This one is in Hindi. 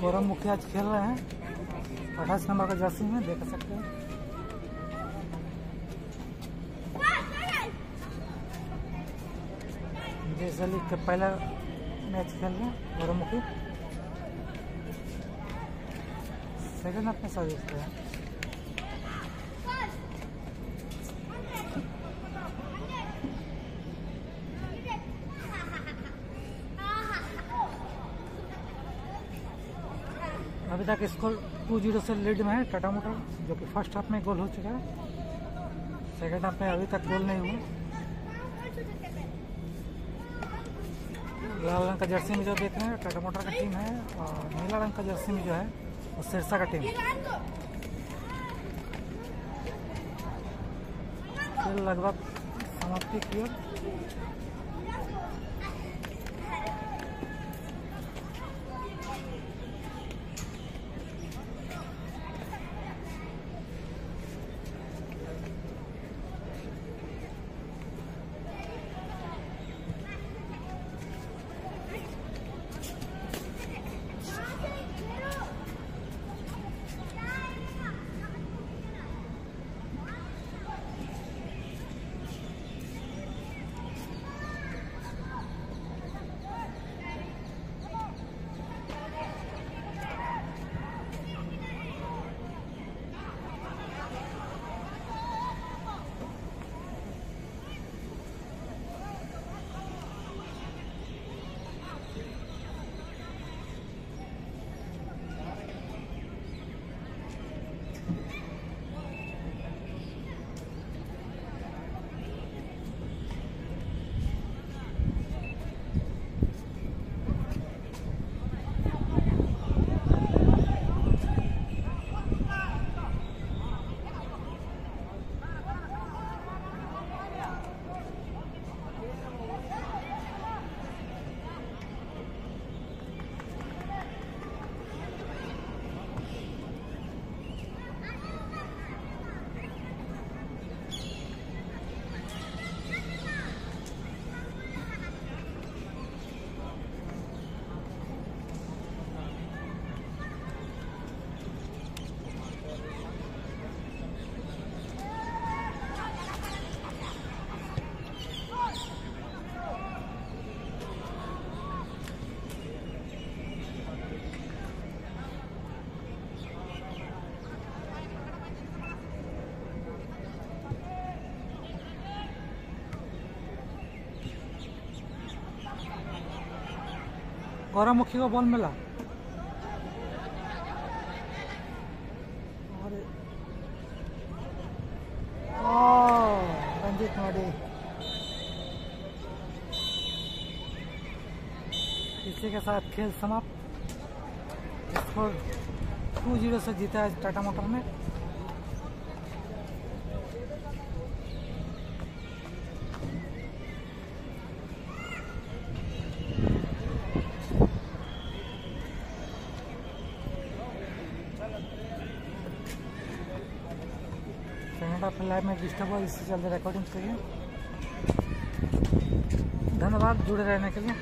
गौरव मुखिया आज खेल रहे हैं। अट्ठाईस नंबर का जर्सी में देख सकते हैं। जैसे लीग पहला मैच खेल रहे हैं, गौरव मुखी सेकेंड अपने सर्विस रहे हैं। अभी तक स्कोर टू ज़ीरो से लीड में है, टाटा मोटर, जो कि फ़र्स्ट हाफ़ में गोल हो चुका है। सेकेंड हाफ़ में अभी तक गोल नहीं हुआ। लाल रंग का जर्सी में जो देख रहे हैं, टाटा मोटर का टीम है और नीला रंग का जर्सी में जो है, वो सिरसा का टीम है। लगभग समाप्ति की ओर। गौरवमुखी का बॉल मिला। इसी के साथ खेल समाप्त। टू ज़ीरो से जीता है टाटा मोटर में। थोड़ा लाइव में डिस्टर्ब हुआ इससे चलते रिकॉर्डिंग करिए। धन्यवाद जुड़े रहने के लिए।